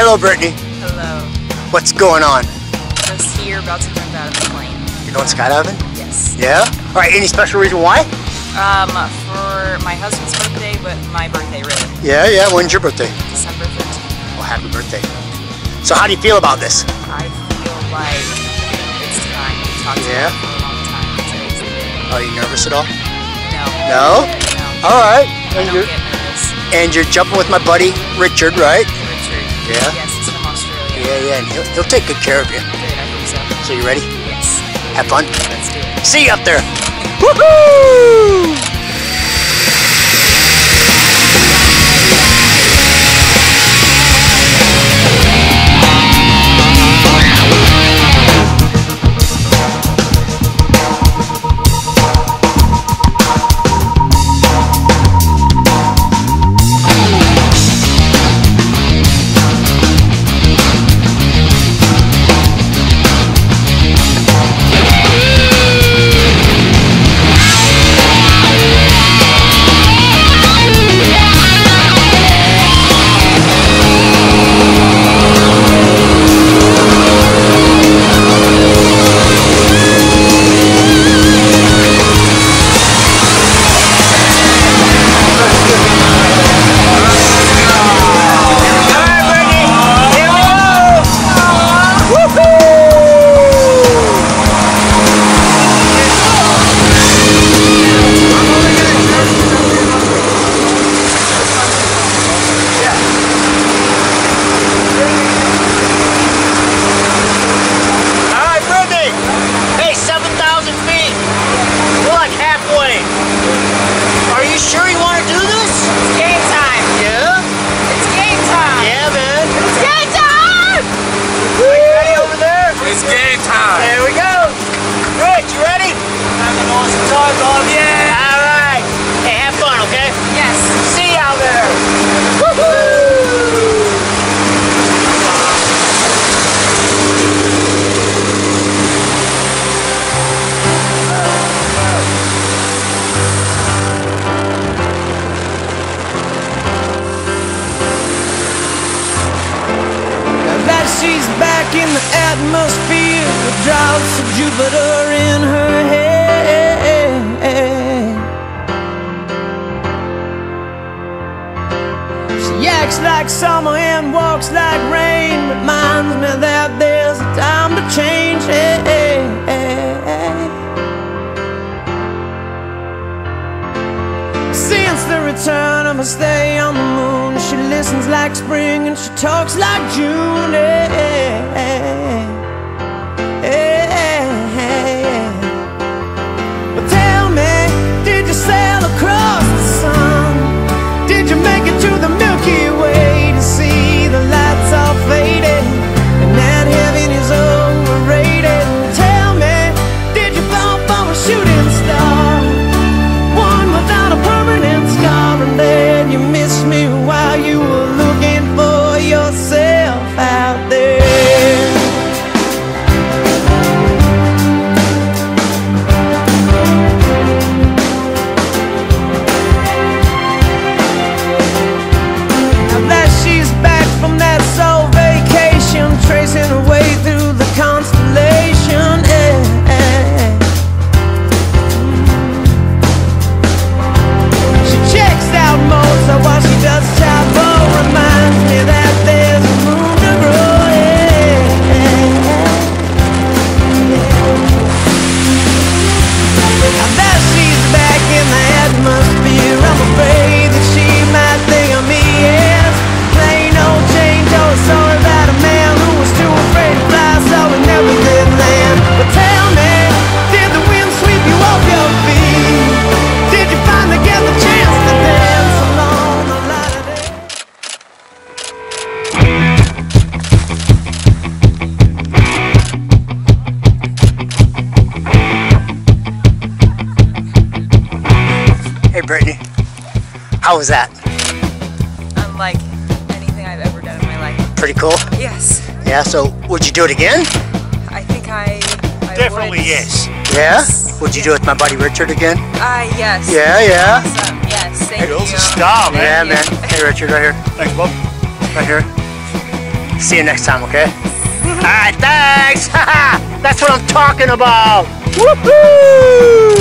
Hello, Brittney. Hello. What's going on? Just here, about to jump out of the plane. You're going skydiving? Yes. Yeah? All right, any special reason why? Um, for my husband's birthday, but my birthday really, Yeah, yeah. When's your birthday? December 13th. Oh, happy birthday. So how do you feel about this? I feel like it's time. We talked Yeah? for a long time. Are you nervous at all? No. No? No. All right. I And you're, and you're jumping with my buddy Richard, right? Richard. Yeah? Yes, he's from Australia. Yeah, yeah. And he'll, he'll take good care of you. Good, I hope so. So you ready? Yes. Have fun. Let's do it. See you up there. Woohoo! In the atmosphere with drops of Jupiter in her head. She acts like summer and walks like rain, reminds me that there's a time to change. Since the return of a stay on the moon, she listens like spring and she talks like June. Eh, How was that? Unlike anything I've ever done in my life. Pretty cool? Yes. Yeah, so would you do it again? I think I. I Definitely would. yes. Yeah? Would you do it with my buddy Richard again? Ah, yes. Yeah, yeah. Awesome. Yes. Thank Hey, those you. are star, Thank Yeah, man. Hey, Richard, right here. Thanks, Bob. Right here. See you next time, okay? Alright, thanks! That's what I'm talking about! Woohoo!